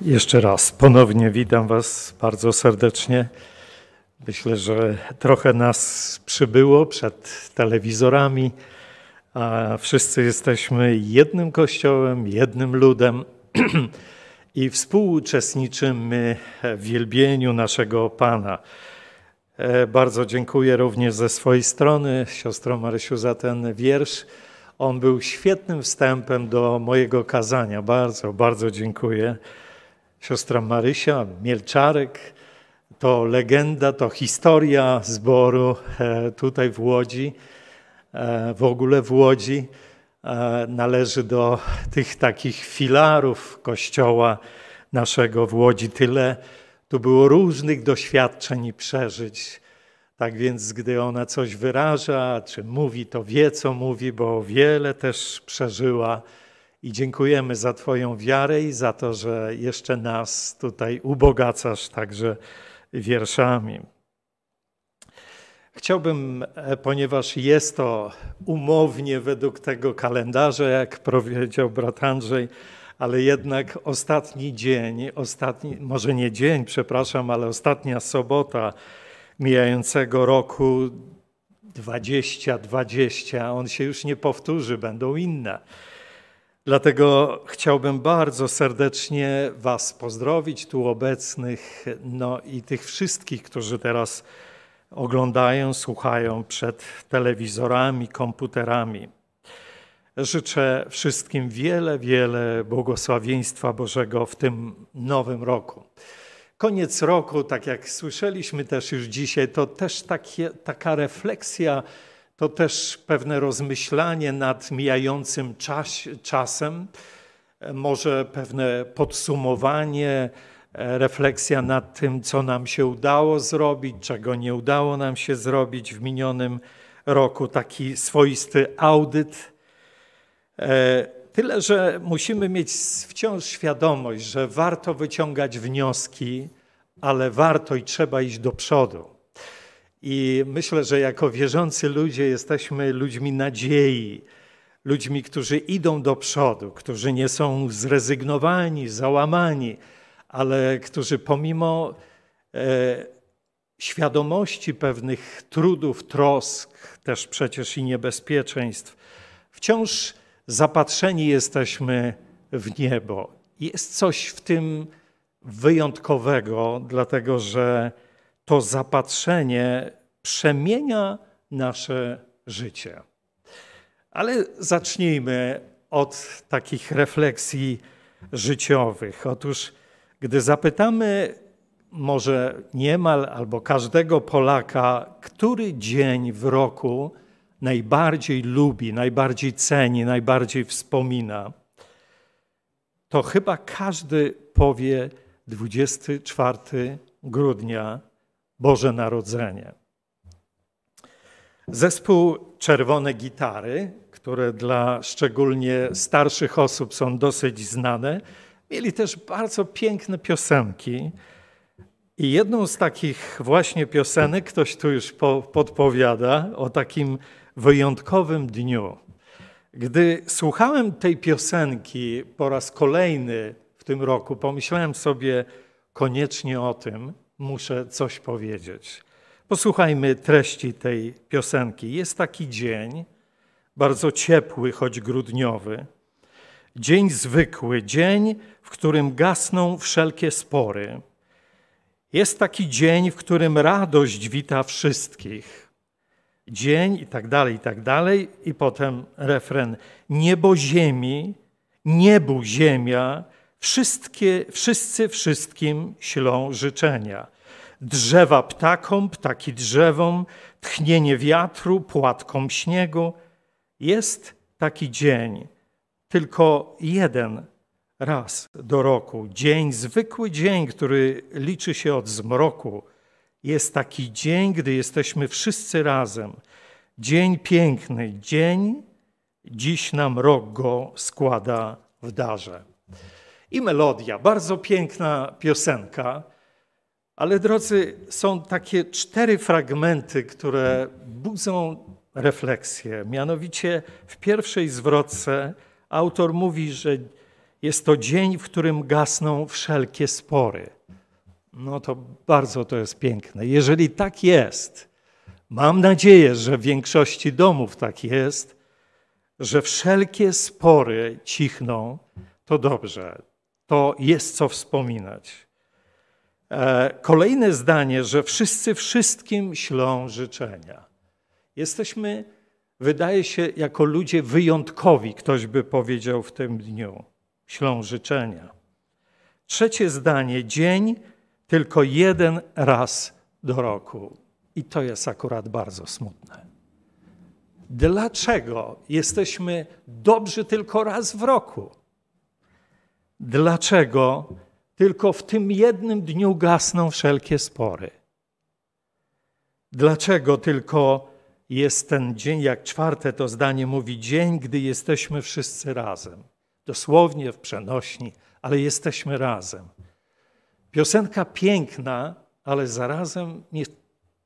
Jeszcze raz ponownie witam Was bardzo serdecznie. Myślę, że trochę nas przybyło przed telewizorami, a wszyscy jesteśmy jednym kościołem, jednym ludem i współuczestniczymy w wielbieniu naszego Pana. E, bardzo dziękuję również ze swojej strony siostro Marysiu za ten wiersz. On był świetnym wstępem do mojego kazania. Bardzo, bardzo dziękuję. Siostra Marysia Mielczarek to legenda, to historia zboru e, tutaj w Łodzi, e, w ogóle w Łodzi. E, należy do tych takich filarów kościoła naszego w Łodzi. Tyle tu było różnych doświadczeń i przeżyć. Tak więc, gdy ona coś wyraża, czy mówi, to wie, co mówi, bo wiele też przeżyła. I dziękujemy za Twoją wiarę i za to, że jeszcze nas tutaj ubogacasz także wierszami. Chciałbym, e, ponieważ jest to umownie według tego kalendarza, jak powiedział brat Andrzej, ale jednak ostatni dzień, ostatni, może nie dzień, przepraszam, ale ostatnia sobota mijającego roku 2020, on się już nie powtórzy, będą inne. Dlatego chciałbym bardzo serdecznie Was pozdrowić, tu obecnych, no i tych wszystkich, którzy teraz oglądają, słuchają przed telewizorami, komputerami. Życzę wszystkim wiele, wiele błogosławieństwa Bożego w tym nowym roku. Koniec roku, tak jak słyszeliśmy też już dzisiaj, to też takie, taka refleksja, to też pewne rozmyślanie nad mijającym czas, czasem, może pewne podsumowanie, refleksja nad tym, co nam się udało zrobić, czego nie udało nam się zrobić w minionym roku, taki swoisty audyt. E, tyle, że musimy mieć wciąż świadomość, że warto wyciągać wnioski, ale warto i trzeba iść do przodu. I myślę, że jako wierzący ludzie jesteśmy ludźmi nadziei, ludźmi, którzy idą do przodu, którzy nie są zrezygnowani, załamani, ale którzy pomimo e, świadomości pewnych trudów, trosk, też przecież i niebezpieczeństw, wciąż zapatrzeni jesteśmy w niebo. Jest coś w tym wyjątkowego, dlatego że to zapatrzenie przemienia nasze życie. Ale zacznijmy od takich refleksji życiowych. Otóż, gdy zapytamy może niemal albo każdego Polaka, który dzień w roku najbardziej lubi, najbardziej ceni, najbardziej wspomina, to chyba każdy powie 24 grudnia Boże Narodzenie. Zespół Czerwone Gitary, które dla szczególnie starszych osób są dosyć znane, mieli też bardzo piękne piosenki. I jedną z takich właśnie piosenek, ktoś tu już podpowiada, o takim wyjątkowym dniu. Gdy słuchałem tej piosenki po raz kolejny w tym roku, pomyślałem sobie koniecznie o tym, muszę coś powiedzieć. Posłuchajmy treści tej piosenki. Jest taki dzień, bardzo ciepły, choć grudniowy. Dzień zwykły, dzień, w którym gasną wszelkie spory. Jest taki dzień, w którym radość wita wszystkich. Dzień i tak dalej, i tak dalej. I potem refren. Niebo ziemi, niebu ziemia, wszystkie, wszyscy wszystkim ślą życzenia drzewa ptakom, ptaki drzewom, tchnienie wiatru, płatkom śniegu. Jest taki dzień, tylko jeden raz do roku. Dzień, zwykły dzień, który liczy się od zmroku. Jest taki dzień, gdy jesteśmy wszyscy razem. Dzień piękny, dzień, dziś nam rok go składa w darze. I melodia, bardzo piękna piosenka ale drodzy, są takie cztery fragmenty, które budzą refleksję. Mianowicie w pierwszej zwrotce autor mówi, że Jest to dzień, w którym gasną wszelkie spory. No to bardzo to jest piękne. Jeżeli tak jest, mam nadzieję, że w większości domów tak jest, że wszelkie spory cichną, to dobrze. To jest co wspominać. E, kolejne zdanie, że wszyscy wszystkim ślą życzenia. Jesteśmy, wydaje się, jako ludzie wyjątkowi, ktoś by powiedział w tym dniu. Ślą życzenia. Trzecie zdanie, dzień tylko jeden raz do roku. I to jest akurat bardzo smutne. Dlaczego jesteśmy dobrzy tylko raz w roku? Dlaczego tylko w tym jednym dniu gasną wszelkie spory? Dlaczego tylko jest ten dzień, jak czwarte to zdanie mówi, dzień, gdy jesteśmy wszyscy razem? Dosłownie w przenośni, ale jesteśmy razem. Piosenka piękna, ale zarazem nie,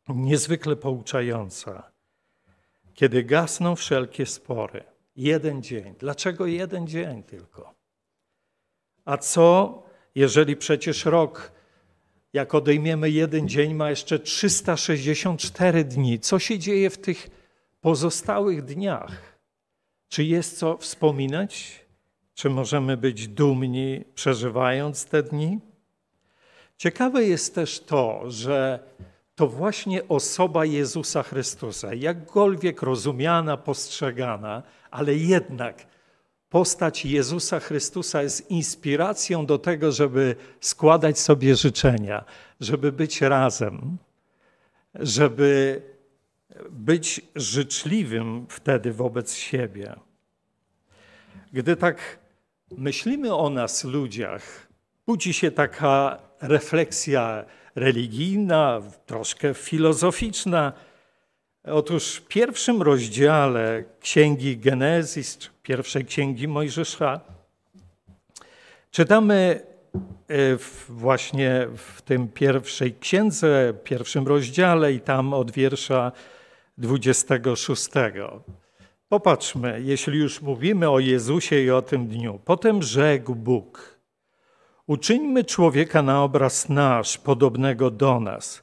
niezwykle pouczająca. Kiedy gasną wszelkie spory. Jeden dzień. Dlaczego jeden dzień tylko? A co, jeżeli przecież rok, jak odejmiemy jeden dzień, ma jeszcze 364 dni? Co się dzieje w tych pozostałych dniach? Czy jest co wspominać? Czy możemy być dumni, przeżywając te dni? Ciekawe jest też to, że to właśnie osoba Jezusa Chrystusa, jakkolwiek rozumiana, postrzegana, ale jednak postać Jezusa Chrystusa jest inspiracją do tego, żeby składać sobie życzenia, żeby być razem, żeby być życzliwym wtedy wobec siebie. Gdy tak myślimy o nas, ludziach, budzi się taka refleksja religijna, troszkę filozoficzna. Otóż w pierwszym rozdziale Księgi Genezis, pierwszej Księgi Mojżesza, czytamy e, właśnie w tym pierwszej księdze, pierwszym rozdziale i tam od wiersza 26. Popatrzmy, jeśli już mówimy o Jezusie i o tym dniu. Potem rzekł Bóg – Uczyńmy człowieka na obraz nasz, podobnego do nas.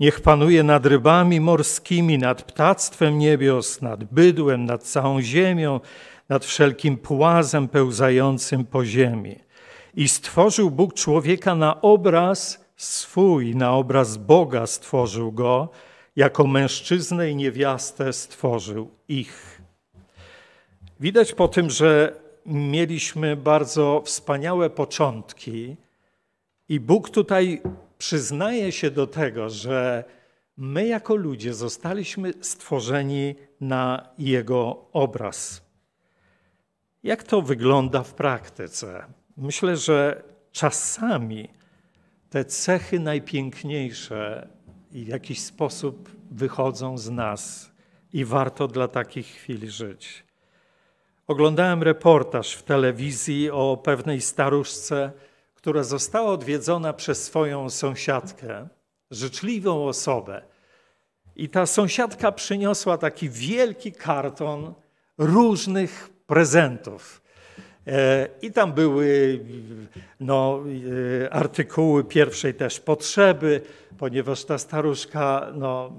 Niech panuje nad rybami morskimi, nad ptactwem niebios, nad bydłem, nad całą ziemią, nad wszelkim płazem pełzającym po ziemi. I stworzył Bóg człowieka na obraz swój, na obraz Boga stworzył go, jako mężczyznę i niewiastę stworzył ich. Widać po tym, że mieliśmy bardzo wspaniałe początki i Bóg tutaj przyznaje się do tego, że my jako ludzie zostaliśmy stworzeni na Jego obraz. Jak to wygląda w praktyce? Myślę, że czasami te cechy najpiękniejsze w jakiś sposób wychodzą z nas i warto dla takich chwil żyć. Oglądałem reportaż w telewizji o pewnej staruszce, która została odwiedzona przez swoją sąsiadkę, życzliwą osobę. I ta sąsiadka przyniosła taki wielki karton różnych prezentów. E, I tam były no, e, artykuły pierwszej też potrzeby, ponieważ ta staruszka no,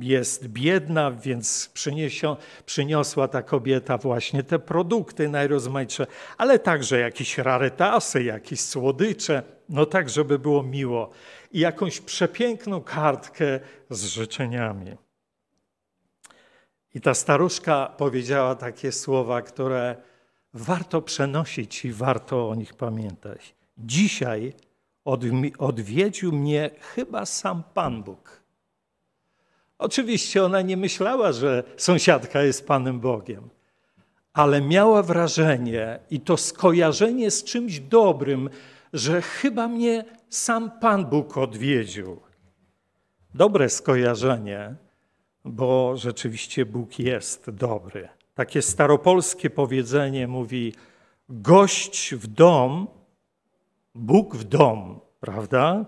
jest biedna, więc przyniosła, przyniosła ta kobieta właśnie te produkty najrozmaitsze, ale także jakieś rarytasy, jakieś słodycze, no tak, żeby było miło. I jakąś przepiękną kartkę z życzeniami. I ta staruszka powiedziała takie słowa, które warto przenosić i warto o nich pamiętać. Dzisiaj odwiedził mnie chyba sam Pan Bóg. Oczywiście ona nie myślała, że sąsiadka jest Panem Bogiem, ale miała wrażenie i to skojarzenie z czymś dobrym, że chyba mnie sam Pan Bóg odwiedził. Dobre skojarzenie, bo rzeczywiście Bóg jest dobry. Takie staropolskie powiedzenie mówi: gość w dom, Bóg w dom, prawda?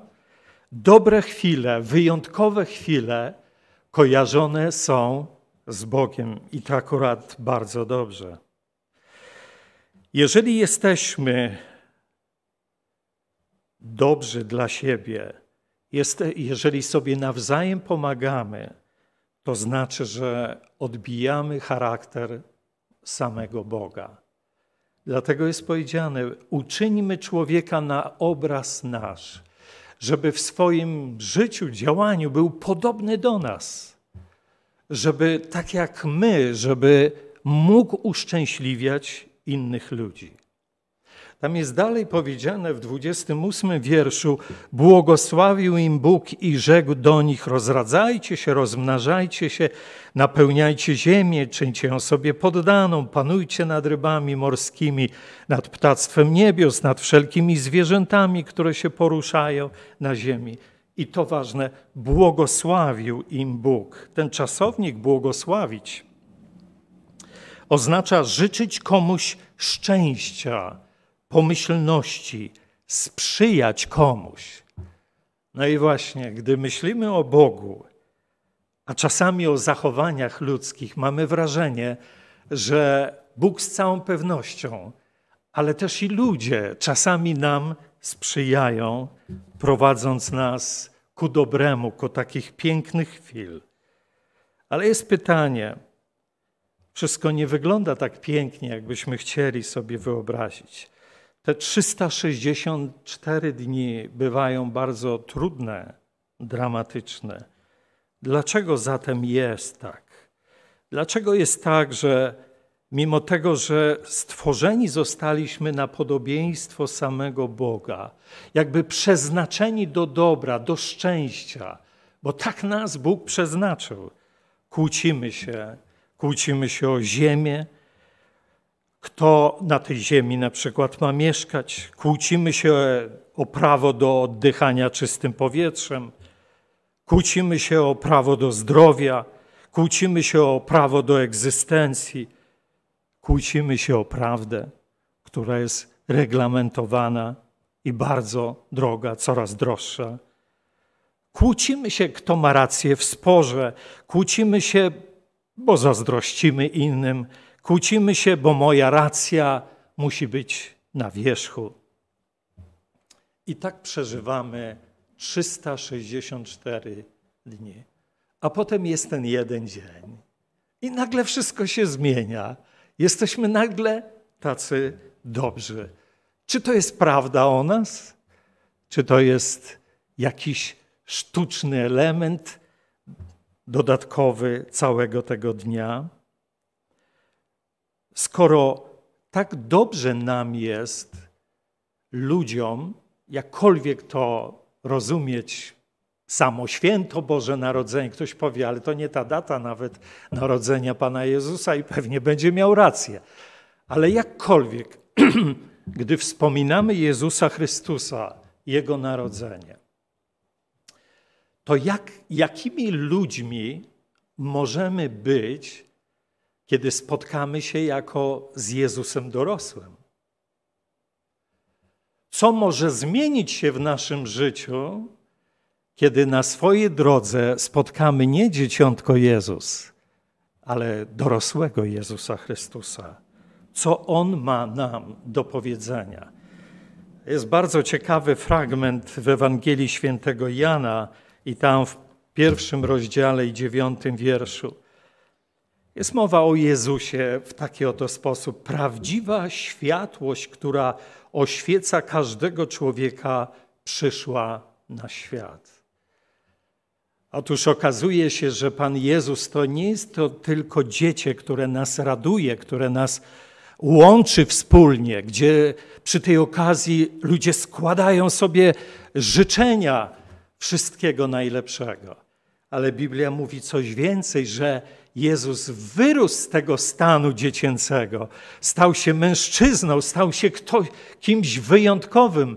Dobre chwile, wyjątkowe chwile kojarzone są z Bogiem i to akurat bardzo dobrze. Jeżeli jesteśmy dobrzy dla siebie, jeżeli sobie nawzajem pomagamy, to znaczy, że odbijamy charakter samego Boga. Dlatego jest powiedziane: uczyńmy człowieka na obraz nasz, żeby w swoim życiu, działaniu był podobny do nas, żeby tak jak my, żeby mógł uszczęśliwiać innych ludzi. Tam jest dalej powiedziane w 28 wierszu: Błogosławił im Bóg i rzekł do nich: Rozradzajcie się, rozmnażajcie się, napełniajcie ziemię, czyńcie ją sobie poddaną, panujcie nad rybami morskimi, nad ptactwem niebios, nad wszelkimi zwierzętami, które się poruszają na ziemi. I to ważne, błogosławił im Bóg. Ten czasownik błogosławić oznacza życzyć komuś szczęścia pomyślności, sprzyjać komuś. No i właśnie, gdy myślimy o Bogu, a czasami o zachowaniach ludzkich, mamy wrażenie, że Bóg z całą pewnością, ale też i ludzie czasami nam sprzyjają, prowadząc nas ku dobremu, ku takich pięknych chwil. Ale jest pytanie, wszystko nie wygląda tak pięknie, jakbyśmy chcieli sobie wyobrazić. Te 364 dni bywają bardzo trudne, dramatyczne. Dlaczego zatem jest tak? Dlaczego jest tak, że mimo tego, że stworzeni zostaliśmy na podobieństwo samego Boga, jakby przeznaczeni do dobra, do szczęścia, bo tak nas Bóg przeznaczył, kłócimy się, kłócimy się o ziemię, kto na tej ziemi na przykład ma mieszkać. Kłócimy się o prawo do oddychania czystym powietrzem, kłócimy się o prawo do zdrowia, kłócimy się o prawo do egzystencji, kłócimy się o prawdę, która jest reglamentowana i bardzo droga, coraz droższa. Kłócimy się, kto ma rację w sporze, kłócimy się, bo zazdrościmy innym, Kłócimy się, bo moja racja musi być na wierzchu. I tak przeżywamy 364 dni. A potem jest ten jeden dzień. I nagle wszystko się zmienia. Jesteśmy nagle tacy dobrzy. Czy to jest prawda o nas? Czy to jest jakiś sztuczny element dodatkowy całego tego dnia? Skoro tak dobrze nam jest, ludziom, jakkolwiek to rozumieć, samo święto Boże Narodzenie, ktoś powie, ale to nie ta data nawet narodzenia Pana Jezusa i pewnie będzie miał rację. Ale jakkolwiek, gdy wspominamy Jezusa Chrystusa, Jego narodzenie, to jak, jakimi ludźmi możemy być, kiedy spotkamy się jako z Jezusem dorosłym. Co może zmienić się w naszym życiu, kiedy na swojej drodze spotkamy nie dzieciątko Jezus, ale dorosłego Jezusa Chrystusa? Co On ma nam do powiedzenia? Jest bardzo ciekawy fragment w Ewangelii Świętego Jana i tam w pierwszym rozdziale i dziewiątym wierszu. Jest mowa o Jezusie w taki oto sposób. Prawdziwa światłość, która oświeca każdego człowieka, przyszła na świat. Otóż okazuje się, że Pan Jezus to nie jest to tylko dziecię, które nas raduje, które nas łączy wspólnie, gdzie przy tej okazji ludzie składają sobie życzenia wszystkiego najlepszego. Ale Biblia mówi coś więcej, że Jezus wyrósł z tego stanu dziecięcego, stał się mężczyzną, stał się ktoś, kimś wyjątkowym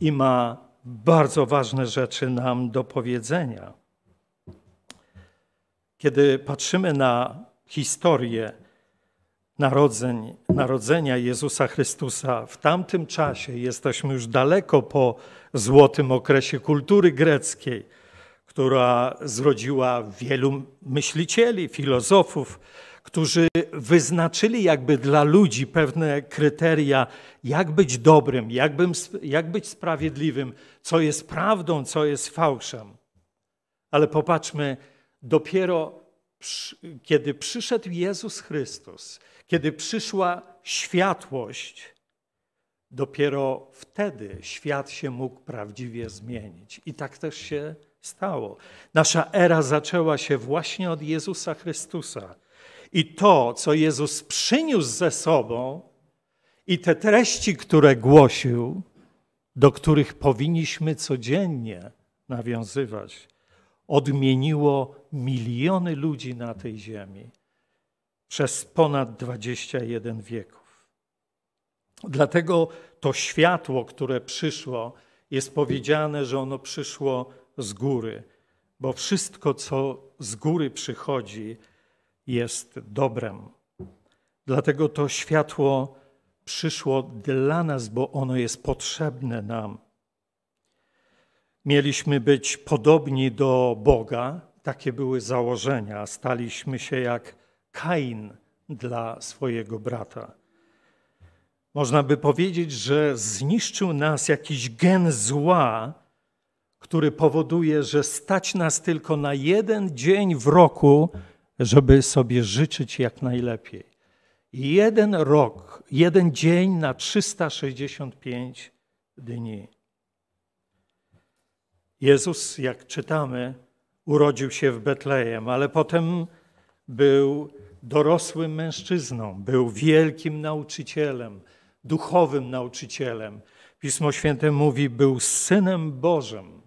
i ma bardzo ważne rzeczy nam do powiedzenia. Kiedy patrzymy na historię narodzeń, narodzenia Jezusa Chrystusa w tamtym czasie, jesteśmy już daleko po złotym okresie kultury greckiej która zrodziła wielu myślicieli, filozofów, którzy wyznaczyli jakby dla ludzi pewne kryteria, jak być dobrym, jak, bym, jak być sprawiedliwym, co jest prawdą, co jest fałszem. Ale popatrzmy, dopiero kiedy przyszedł Jezus Chrystus, kiedy przyszła światłość, dopiero wtedy świat się mógł prawdziwie zmienić. I tak też się stało. Nasza era zaczęła się właśnie od Jezusa Chrystusa. I to, co Jezus przyniósł ze sobą, i te treści, które głosił, do których powinniśmy codziennie nawiązywać, odmieniło miliony ludzi na tej ziemi przez ponad 21 wieków. Dlatego to światło, które przyszło, jest powiedziane, że ono przyszło z góry, bo wszystko, co z góry przychodzi, jest dobrem. Dlatego to światło przyszło dla nas, bo ono jest potrzebne nam. Mieliśmy być podobni do Boga, takie były założenia. Staliśmy się jak Kain dla swojego brata. Można by powiedzieć, że zniszczył nas jakiś gen zła, który powoduje, że stać nas tylko na jeden dzień w roku, żeby sobie życzyć jak najlepiej. Jeden rok, jeden dzień na 365 dni. Jezus, jak czytamy, urodził się w Betlejem, ale potem był dorosłym mężczyzną, był wielkim nauczycielem, duchowym nauczycielem. Pismo Święte mówi, był synem Bożym.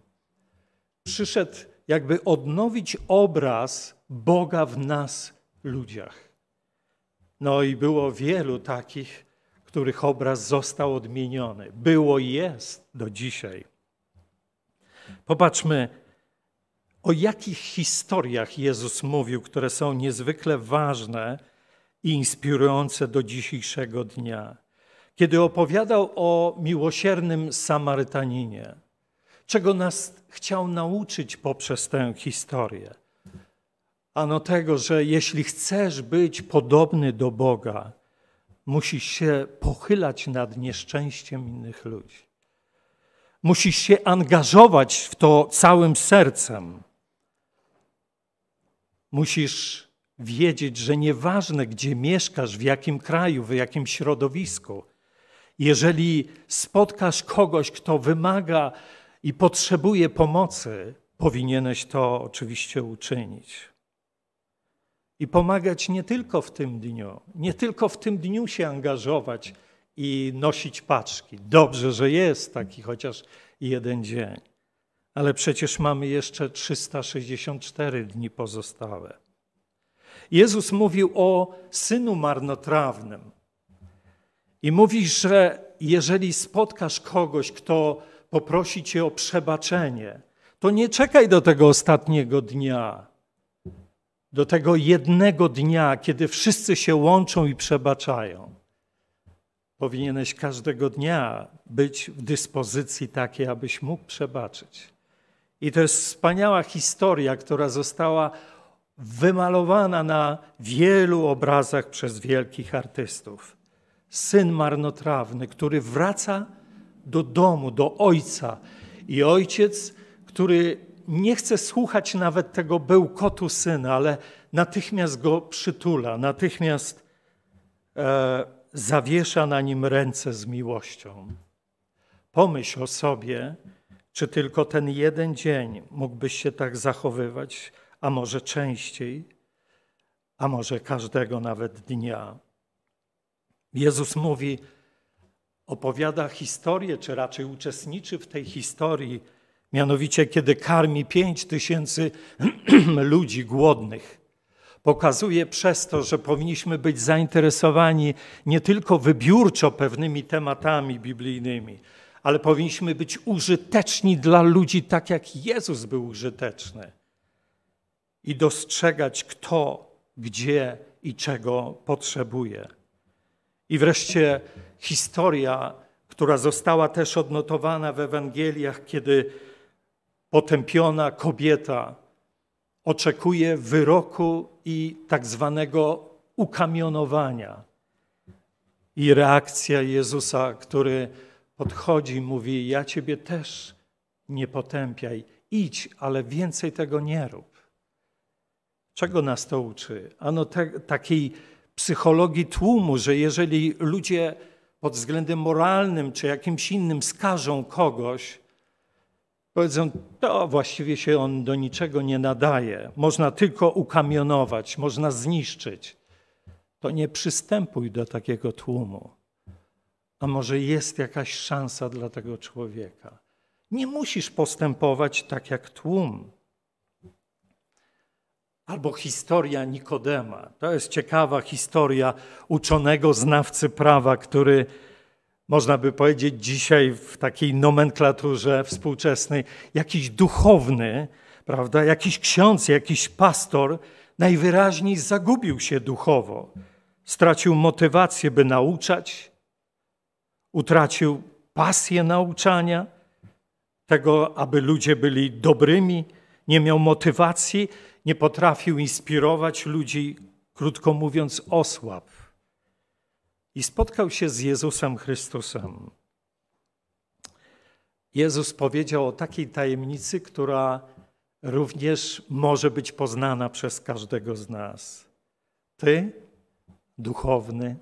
Przyszedł jakby odnowić obraz Boga w nas, ludziach. No i było wielu takich, których obraz został odmieniony. Było i jest do dzisiaj. Popatrzmy, o jakich historiach Jezus mówił, które są niezwykle ważne i inspirujące do dzisiejszego dnia. Kiedy opowiadał o miłosiernym Samarytaninie, czego nas chciał nauczyć poprzez tę historię. Ano tego, że jeśli chcesz być podobny do Boga, musisz się pochylać nad nieszczęściem innych ludzi. Musisz się angażować w to całym sercem. Musisz wiedzieć, że nieważne, gdzie mieszkasz, w jakim kraju, w jakim środowisku, jeżeli spotkasz kogoś, kto wymaga i potrzebuje pomocy, powinieneś to oczywiście uczynić. I pomagać nie tylko w tym dniu, nie tylko w tym dniu się angażować i nosić paczki. Dobrze, że jest taki chociaż jeden dzień. Ale przecież mamy jeszcze 364 dni pozostałe. Jezus mówił o synu marnotrawnym. I mówi, że jeżeli spotkasz kogoś, kto poprosi cię o przebaczenie, to nie czekaj do tego ostatniego dnia, do tego jednego dnia, kiedy wszyscy się łączą i przebaczają. Powinieneś każdego dnia być w dyspozycji takiej, abyś mógł przebaczyć. I to jest wspaniała historia, która została wymalowana na wielu obrazach przez wielkich artystów. Syn marnotrawny, który wraca do domu, do ojca. I ojciec, który nie chce słuchać nawet tego bełkotu syna, ale natychmiast go przytula, natychmiast e, zawiesza na nim ręce z miłością. Pomyśl o sobie, czy tylko ten jeden dzień mógłbyś się tak zachowywać, a może częściej, a może każdego nawet dnia. Jezus mówi, opowiada historię, czy raczej uczestniczy w tej historii, mianowicie kiedy karmi pięć tysięcy ludzi głodnych. Pokazuje przez to, że powinniśmy być zainteresowani nie tylko wybiórczo pewnymi tematami biblijnymi, ale powinniśmy być użyteczni dla ludzi tak, jak Jezus był użyteczny. I dostrzegać, kto, gdzie i czego potrzebuje. I wreszcie historia, która została też odnotowana w Ewangeliach, kiedy potępiona kobieta oczekuje wyroku i tak zwanego ukamionowania. I reakcja Jezusa, który podchodzi mówi: Ja ciebie też nie potępiaj, idź, ale więcej tego nie rób. Czego nas to uczy? Ano te, takiej psychologii tłumu, że jeżeli ludzie pod względem moralnym czy jakimś innym skażą kogoś, powiedzą, to właściwie się on do niczego nie nadaje, można tylko ukamionować, można zniszczyć, to nie przystępuj do takiego tłumu. A może jest jakaś szansa dla tego człowieka? Nie musisz postępować tak jak tłum. Albo historia Nikodema. To jest ciekawa historia uczonego znawcy prawa, który można by powiedzieć dzisiaj w takiej nomenklaturze współczesnej, jakiś duchowny, prawda, jakiś ksiądz, jakiś pastor najwyraźniej zagubił się duchowo. Stracił motywację, by nauczać, utracił pasję nauczania, tego, aby ludzie byli dobrymi, nie miał motywacji, nie potrafił inspirować ludzi, krótko mówiąc, osłab. I spotkał się z Jezusem Chrystusem. Jezus powiedział o takiej tajemnicy, która również może być poznana przez każdego z nas. Ty, duchowny,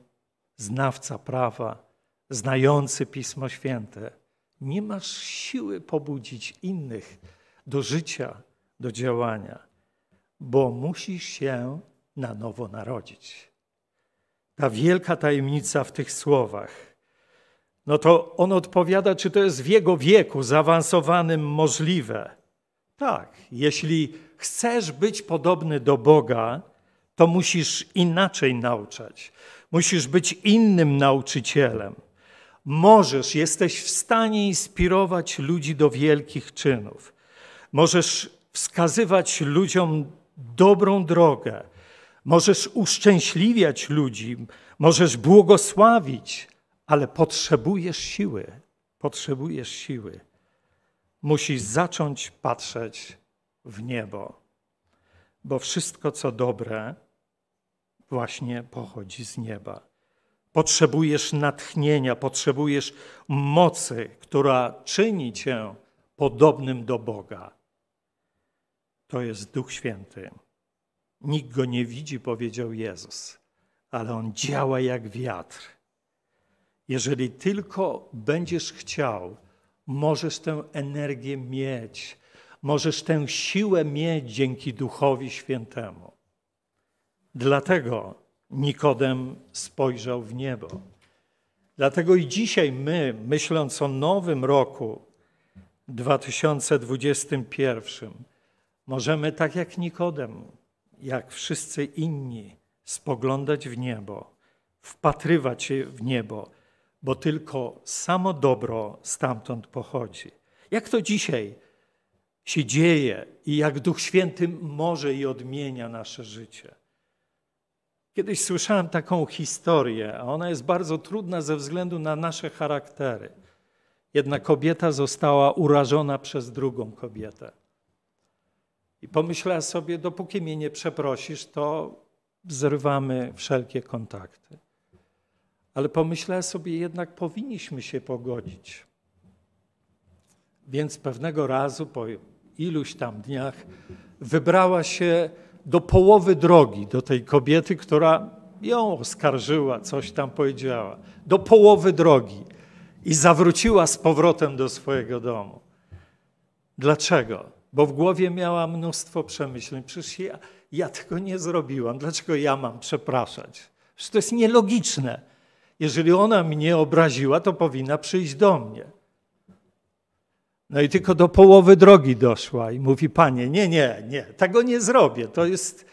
znawca prawa, znający Pismo Święte, nie masz siły pobudzić innych do życia, do działania bo musisz się na nowo narodzić. Ta wielka tajemnica w tych słowach. No to on odpowiada, czy to jest w jego wieku zaawansowanym możliwe. Tak, jeśli chcesz być podobny do Boga, to musisz inaczej nauczać. Musisz być innym nauczycielem. Możesz, jesteś w stanie inspirować ludzi do wielkich czynów. Możesz wskazywać ludziom dobrą drogę. Możesz uszczęśliwiać ludzi, możesz błogosławić, ale potrzebujesz siły. Potrzebujesz siły. Musisz zacząć patrzeć w niebo, bo wszystko, co dobre, właśnie pochodzi z nieba. Potrzebujesz natchnienia, potrzebujesz mocy, która czyni cię podobnym do Boga to jest Duch Święty. Nikt go nie widzi, powiedział Jezus, ale on działa jak wiatr. Jeżeli tylko będziesz chciał, możesz tę energię mieć, możesz tę siłę mieć dzięki Duchowi Świętemu. Dlatego Nikodem spojrzał w niebo. Dlatego i dzisiaj my, myśląc o nowym roku 2021, Możemy tak jak Nikodem, jak wszyscy inni, spoglądać w niebo, wpatrywać się w niebo, bo tylko samo dobro stamtąd pochodzi. Jak to dzisiaj się dzieje i jak Duch Święty może i odmienia nasze życie. Kiedyś słyszałem taką historię, a ona jest bardzo trudna ze względu na nasze charaktery. Jedna kobieta została urażona przez drugą kobietę. I pomyślałem sobie, dopóki mnie nie przeprosisz, to zrywamy wszelkie kontakty. Ale pomyślałem sobie, jednak powinniśmy się pogodzić. Więc pewnego razu, po iluś tam dniach, wybrała się do połowy drogi do tej kobiety, która ją oskarżyła, coś tam powiedziała. Do połowy drogi. I zawróciła z powrotem do swojego domu. Dlaczego? Bo w głowie miała mnóstwo przemyśleń. Przecież ja, ja tego nie zrobiłam. Dlaczego ja mam przepraszać? Przecież to jest nielogiczne. Jeżeli ona mnie obraziła, to powinna przyjść do mnie. No i tylko do połowy drogi doszła i mówi: Panie, nie, nie, nie, tego nie zrobię. To jest.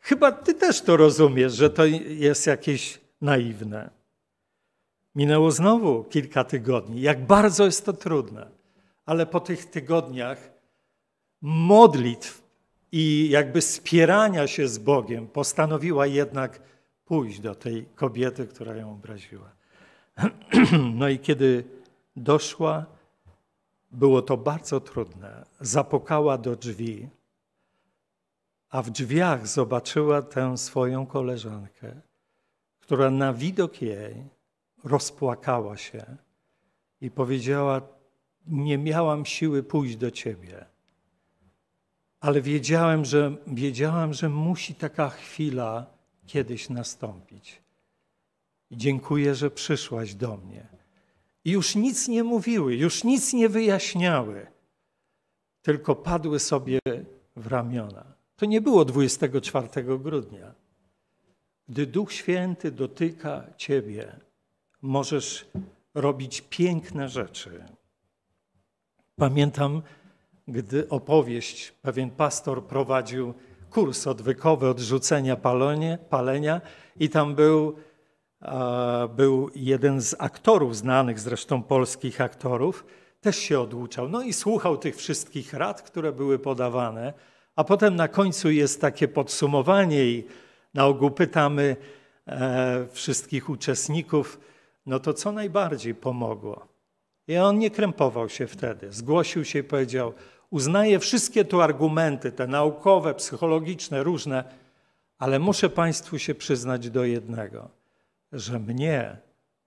Chyba ty też to rozumiesz, że to jest jakieś naiwne. Minęło znowu kilka tygodni. Jak bardzo jest to trudne. Ale po tych tygodniach modlitw i jakby spierania się z Bogiem postanowiła jednak pójść do tej kobiety, która ją obraziła. No i kiedy doszła, było to bardzo trudne. Zapukała do drzwi, a w drzwiach zobaczyła tę swoją koleżankę, która na widok jej rozpłakała się i powiedziała: Nie miałam siły pójść do ciebie, ale wiedziałem, że, wiedziałam, że musi taka chwila kiedyś nastąpić. I dziękuję, że przyszłaś do mnie. I już nic nie mówiły, już nic nie wyjaśniały, tylko padły sobie w ramiona. To nie było 24 grudnia. Gdy Duch Święty dotyka Ciebie, możesz robić piękne rzeczy. Pamiętam, gdy opowieść, pewien pastor prowadził kurs odwykowy odrzucenia palenie, palenia i tam był, był jeden z aktorów, znanych zresztą polskich aktorów, też się odłuczał. No i słuchał tych wszystkich rad, które były podawane, a potem na końcu jest takie podsumowanie i na ogół pytamy e, wszystkich uczestników, no to co najbardziej pomogło? I on nie krępował się wtedy. Zgłosił się i powiedział: Uznaję wszystkie tu argumenty, te naukowe, psychologiczne, różne, ale muszę Państwu się przyznać do jednego, że mnie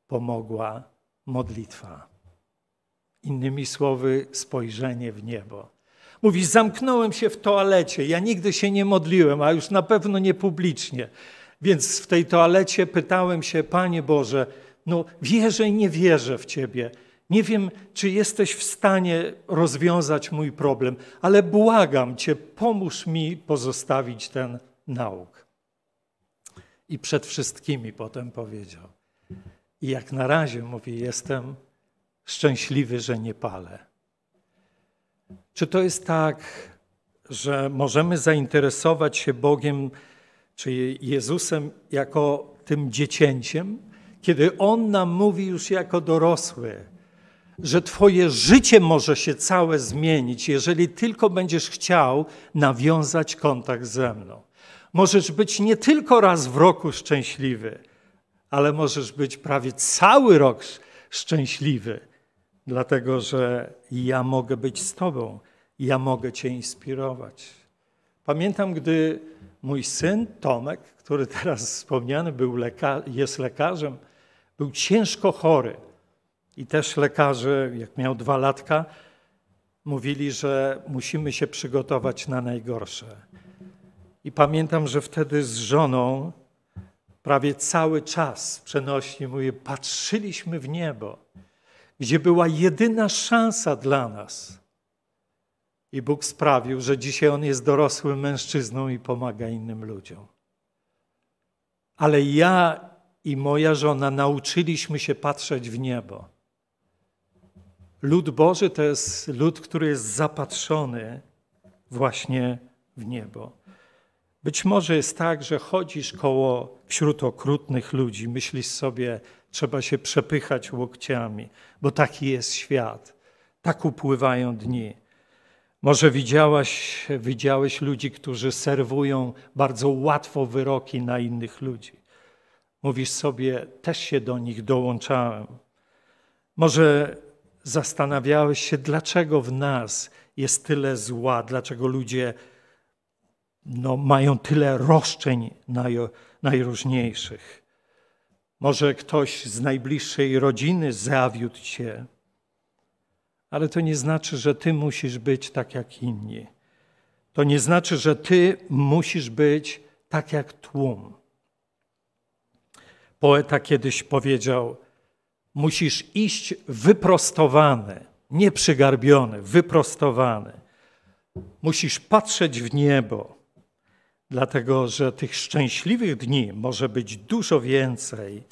pomogła modlitwa. Innymi słowy, spojrzenie w niebo. Mówi, zamknąłem się w toalecie, ja nigdy się nie modliłem, a już na pewno nie publicznie. Więc w tej toalecie pytałem się, Panie Boże, no wierzę i nie wierzę w Ciebie. Nie wiem, czy jesteś w stanie rozwiązać mój problem, ale błagam Cię, pomóż mi pozostawić ten nauk. I przed wszystkimi potem powiedział. I jak na razie mówi, jestem szczęśliwy, że nie palę. Czy to jest tak, że możemy zainteresować się Bogiem czy Jezusem jako tym dziecięciem, kiedy On nam mówi już jako dorosły, że Twoje życie może się całe zmienić, jeżeli tylko będziesz chciał nawiązać kontakt ze mną. Możesz być nie tylko raz w roku szczęśliwy, ale możesz być prawie cały rok szczęśliwy, dlatego że ja mogę być z Tobą, ja mogę Cię inspirować. Pamiętam, gdy mój syn Tomek, który teraz wspomniany był leka jest lekarzem, był ciężko chory. I też lekarze, jak miał dwa latka, mówili, że musimy się przygotować na najgorsze. I pamiętam, że wtedy z żoną prawie cały czas przenośni mówię, patrzyliśmy w niebo, gdzie była jedyna szansa dla nas. I Bóg sprawił, że dzisiaj on jest dorosłym mężczyzną i pomaga innym ludziom. Ale ja i moja żona nauczyliśmy się patrzeć w niebo. Lud Boży to jest lud, który jest zapatrzony właśnie w niebo. Być może jest tak, że chodzisz koło wśród okrutnych ludzi, myślisz sobie, trzeba się przepychać łokciami, bo taki jest świat. Tak upływają dni. Może widziałaś, widziałeś ludzi, którzy serwują bardzo łatwo wyroki na innych ludzi. Mówisz sobie, też się do nich dołączałem. Może zastanawiałeś się, dlaczego w nas jest tyle zła, dlaczego ludzie no, mają tyle roszczeń naj, najróżniejszych. Może ktoś z najbliższej rodziny zawiódł cię, ale to nie znaczy, że ty musisz być tak jak inni. To nie znaczy, że ty musisz być tak jak tłum. Poeta kiedyś powiedział: Musisz iść wyprostowany, nie przygarbiony, wyprostowany. Musisz patrzeć w niebo, dlatego że tych szczęśliwych dni może być dużo więcej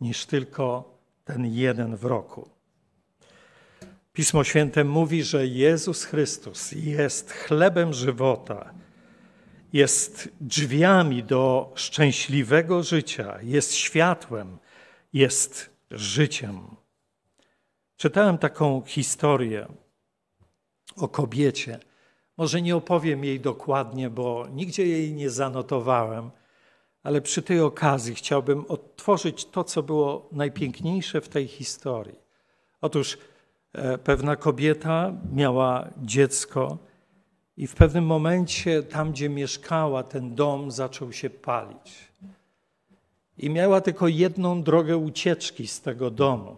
niż tylko ten jeden w roku. Pismo Święte mówi, że Jezus Chrystus jest chlebem żywota, jest drzwiami do szczęśliwego życia, jest światłem, jest życiem. Czytałem taką historię o kobiecie. Może nie opowiem jej dokładnie, bo nigdzie jej nie zanotowałem, ale przy tej okazji chciałbym odtworzyć to, co było najpiękniejsze w tej historii. Otóż e, pewna kobieta miała dziecko I w pewnym momencie, tam gdzie mieszkała, ten dom zaczął się palić. I miała tylko jedną drogę ucieczki z tego domu.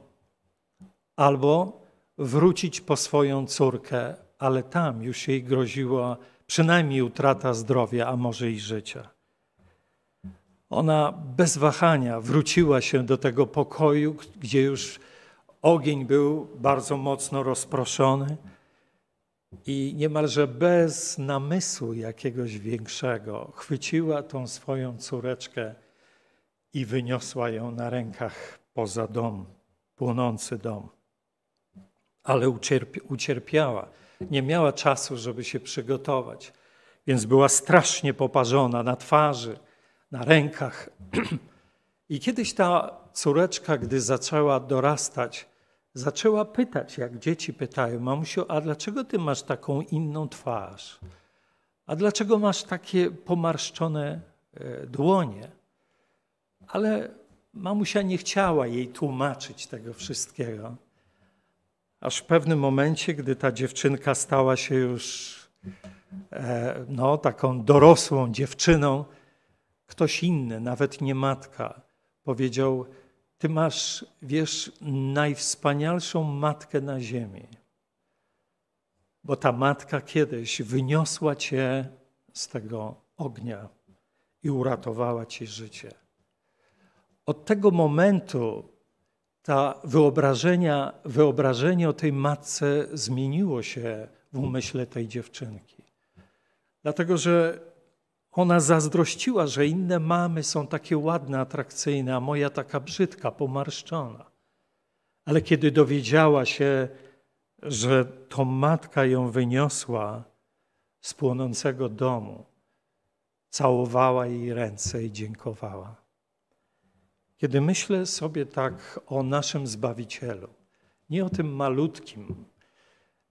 Albo wrócić po swoją córkę, ale tam już jej groziła przynajmniej utrata zdrowia, a może i życia. Ona bez wahania wróciła się do tego pokoju, gdzie już ogień był bardzo mocno rozproszony i niemalże bez namysłu jakiegoś większego chwyciła tą swoją córeczkę i wyniosła ją na rękach poza dom, płonący dom. Ale ucierpi ucierpiała, nie miała czasu, żeby się przygotować, więc była strasznie poparzona na twarzy, na rękach. I kiedyś ta córeczka, gdy zaczęła dorastać, zaczęła pytać, jak dzieci pytają, mamusiu, a dlaczego ty masz taką inną twarz? A dlaczego masz takie pomarszczone e, dłonie? Ale mamusia nie chciała jej tłumaczyć tego wszystkiego. Aż w pewnym momencie, gdy ta dziewczynka stała się już e, no, taką dorosłą dziewczyną, ktoś inny, nawet nie matka, powiedział: Ty masz, wiesz, najwspanialszą matkę na ziemi. Bo ta matka kiedyś wyniosła cię z tego ognia i uratowała ci życie. Od tego momentu ta wyobrażenia, wyobrażenie o tej matce zmieniło się w umyśle tej dziewczynki. Dlatego, że ona zazdrościła, że inne mamy są takie ładne, atrakcyjne, a moja taka brzydka, pomarszczona. Ale kiedy dowiedziała się, że to matka ją wyniosła z płonącego domu, całowała jej ręce i dziękowała. Kiedy myślę sobie tak o naszym Zbawicielu, nie o tym malutkim,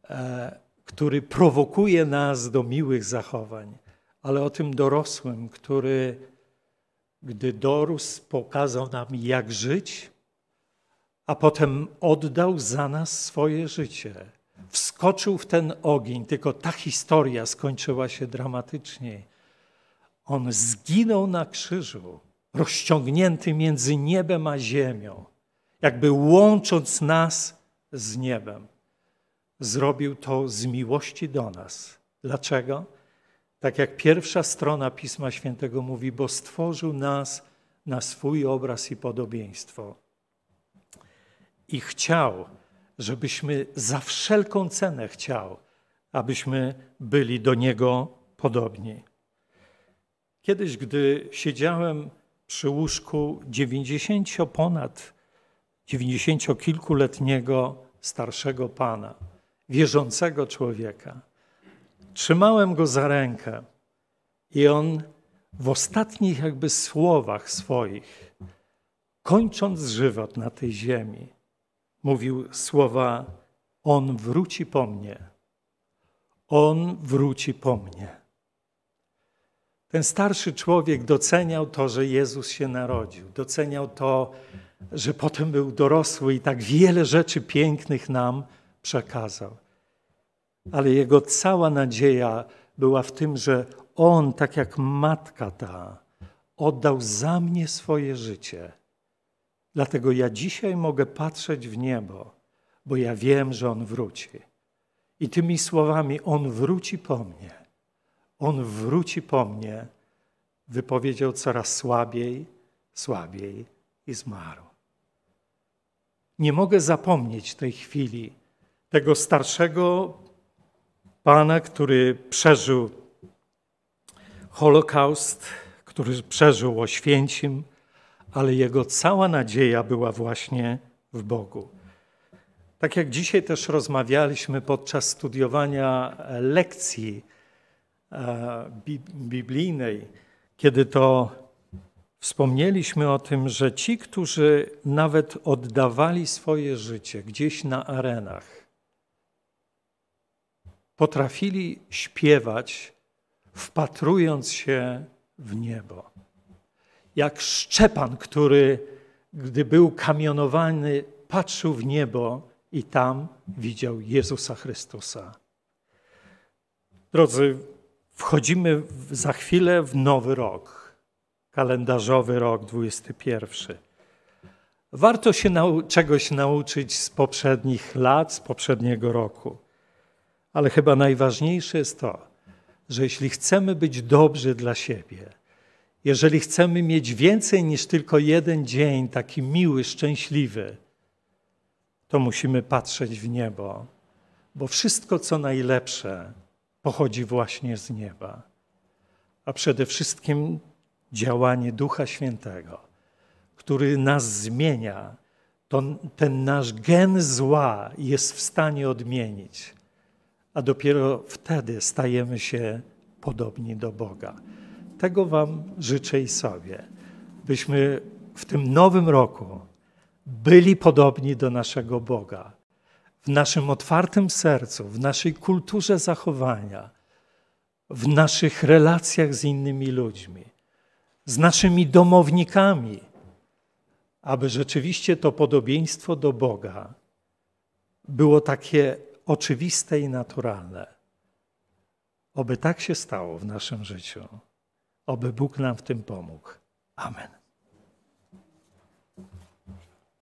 e, który prowokuje nas do miłych zachowań, ale o tym dorosłym, który, gdy dorósł, pokazał nam, jak żyć, a potem oddał za nas swoje życie. Wskoczył w ten ogień, tylko ta historia skończyła się dramatycznie. On zginął na krzyżu rozciągnięty między niebem a ziemią, jakby łącząc nas z niebem. Zrobił to z miłości do nas. Dlaczego? Tak jak pierwsza strona Pisma Świętego mówi, bo stworzył nas na swój obraz i podobieństwo. I chciał, żebyśmy za wszelką cenę chciał, abyśmy byli do Niego podobni. Kiedyś, gdy siedziałem przy łóżku 90 ponad 90-kilkuletniego starszego pana, wierzącego człowieka. Trzymałem go za rękę i on w ostatnich jakby słowach swoich, kończąc żywot na tej ziemi, mówił słowa: On wróci po mnie. On wróci po mnie. Ten starszy człowiek doceniał to, że Jezus się narodził, doceniał to, że potem był dorosły i tak wiele rzeczy pięknych nam przekazał. Ale jego cała nadzieja była w tym, że on, tak jak matka ta, oddał za mnie swoje życie. Dlatego ja dzisiaj mogę patrzeć w niebo, bo ja wiem, że on wróci. I tymi słowami on wróci po mnie on wróci po mnie, wypowiedział coraz słabiej, słabiej i zmarł. Nie mogę zapomnieć tej chwili tego starszego pana, który przeżył Holokaust, który przeżył Oświęcim, ale jego cała nadzieja była właśnie w Bogu. Tak jak dzisiaj też rozmawialiśmy podczas studiowania lekcji biblijnej, kiedy to wspomnieliśmy o tym, że ci, którzy nawet oddawali swoje życie gdzieś na arenach, potrafili śpiewać, wpatrując się w niebo. Jak Szczepan, który, gdy był kamionowany, patrzył w niebo i tam widział Jezusa Chrystusa. Drodzy, wchodzimy za chwilę w nowy rok, kalendarzowy rok 21. Warto się nau czegoś nauczyć z poprzednich lat, z poprzedniego roku. Ale chyba najważniejsze jest to, że jeśli chcemy być dobrzy dla siebie, jeżeli chcemy mieć więcej niż tylko jeden dzień, taki miły, szczęśliwy, to musimy patrzeć w niebo, bo wszystko, co najlepsze, pochodzi właśnie z nieba. A przede wszystkim działanie Ducha Świętego, który nas zmienia, to ten nasz gen zła jest w stanie odmienić, a dopiero wtedy stajemy się podobni do Boga. Tego Wam życzę i sobie, byśmy w tym nowym roku byli podobni do naszego Boga. W naszym otwartym sercu, w naszej kulturze zachowania, w naszych relacjach z innymi ludźmi, z naszymi domownikami, aby rzeczywiście to podobieństwo do Boga było takie oczywiste i naturalne. Oby tak się stało w naszym życiu. Oby Bóg nam w tym pomógł. Amen.